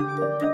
you